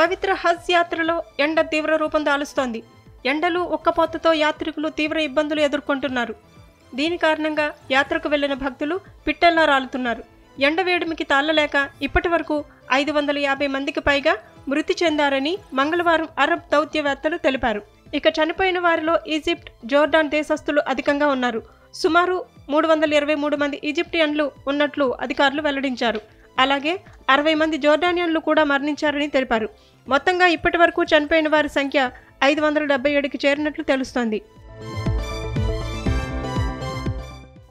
పవిత్ర హజ్ యాత్రలో ఎండ తీవ్ర రూపం దాలుస్తోంది. ఎండలు ఉక్కపోతతో యాత్రికులు తీవ్ర ఇబ్బందులు ఎదుర్కొంటున్నారు. దీని కారణంగా యాత్రకు వెళ్ళిన భక్తులు పిట్టల్లా రాలుతున్నారు. ఎండ వేడిమికి తాళలేక ఇప్పటి వరకు ఐదు వందల యాభై మందికి పైగా మృతి చెందారని మంగళవారం అరబ్ దౌత్యవేత్తలు తెలిపారు. ఇక చనిపోయిన వారిలో ఈజిప్ట్ జోర్డాన్ దేశస్థులు అధికంగా ఉన్నారు. సుమారు మూడు వందల ఇరవై మూడు మంది ఈజిప్టియన్లు ఉన్నట్లు అధికారులు వెల్లడించారు. అలాగే అరవై మంది జోర్డానియన్లు కూడా మరణించారని తెలిపారు. మొత్తంగా ఇప్పటి వరకు చనిపోయిన వారి సంఖ్య ఐదు వందల డెబ్బై ఏడుకి చేరినట్లు తెలుస్తోంది.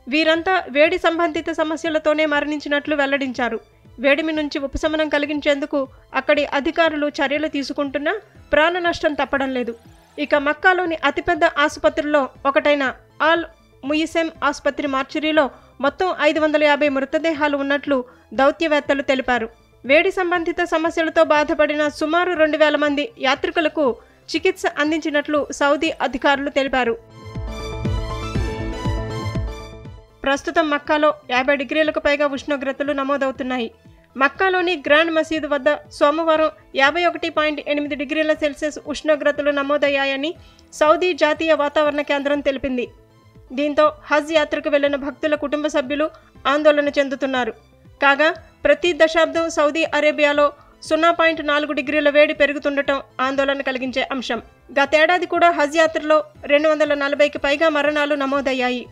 వీరంతా వేడి సంబంధిత సమస్యలతోనే మరణించినట్లు వెల్లడించారు. వేడిమి నుంచి ఉపశమనం కలిగించేందుకు అక్కడి అధికారులు చర్యలు తీసుకుంటున్నా ప్రాణ నష్టం తప్పడం లేదు. ఇక మక్కాలోని అతిపెద్ద ఆసుపత్రిలో ఒకటైన ఆల్ ముయిసెమ్ ఆసుపత్రి మార్చురీలో మొత్తం ఐదు వందల యాభై మృతదేహాలు ఉన్నట్లు దౌత్యవేత్తలు తెలిపారు. వేడి సంబంధిత సమస్యలతో బాధపడిన సుమారు రెండు వేల మంది యాత్రికులకు చికిత్స అందించినట్లు సౌదీ అధికారులు తెలిపారు. ప్రస్తుతం మక్కాలో యాభై డిగ్రీలకు పైగా ఉష్ణోగ్రతలు నమోదవుతున్నాయి. మక్కాలోని గ్రాండ్ మసీదు వద్ద సోమవారం యాభై ఒకటి పాయింట్ ఎనిమిది డిగ్రీల సెల్సియస్ ఉష్ణోగ్రతలు నమోదయ్యాయని సౌదీ జాతీయ వాతావరణ కేంద్రం తెలిపింది. దీంతో హజ్ యాత్రకు వెళ్ళిన భక్తుల కుటుంబ సభ్యులు ఆందోళన చెందుతున్నారు. కాగా ప్రతి దశాబ్దం సౌదీ అరేబియాలో సున్నా పాయింట్ నాలుగు డిగ్రీల వేడి పెరుగుతుండటం ఆందోళన కలిగించే అంశం. గతేడాది కూడా హజ్ యాత్రలో రెండు వందల నలభైకి పైగా మరణాలు నమోదయ్యాయి.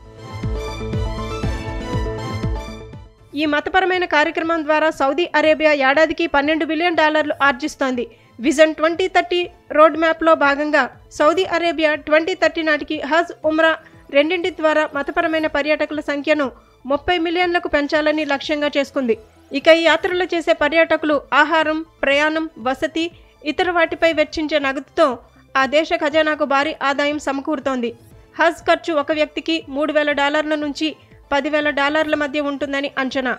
ఈ మతపరమైన కార్యక్రమం ద్వారా సౌదీ అరేబియా ఏడాదికి పన్నెండు బిలియన్ డాలర్లు ఆర్జిస్తోంది. విజన్ ట్వంటీ థర్టీ రోడ్ మ్యాప్లో భాగంగా సౌదీ అరేబియా ట్వంటీ థర్టీ నాటికి హజ్ ఉమ్రా రెండింటి ద్వారా మతపరమైన పర్యాటకుల సంఖ్యను ముప్పై మిలియన్లకు పెంచాలని లక్ష్యంగా చేసుకుంది. ఇక ఈ యాత్రలో చేసే పర్యాటకులు ఆహారం ప్రయాణం వసతి ఇతర వాటిపై వెచ్చించే నగదుతో ఆ దేశ ఖజానాకు భారీ ఆదాయం సమకూరుతోంది. హజ్ ఖర్చు ఒక వ్యక్తికి మూడు వేల డాలర్ల నుంచి పదివేల డాలర్ల మధ్య ఉంటుందని అంచనా.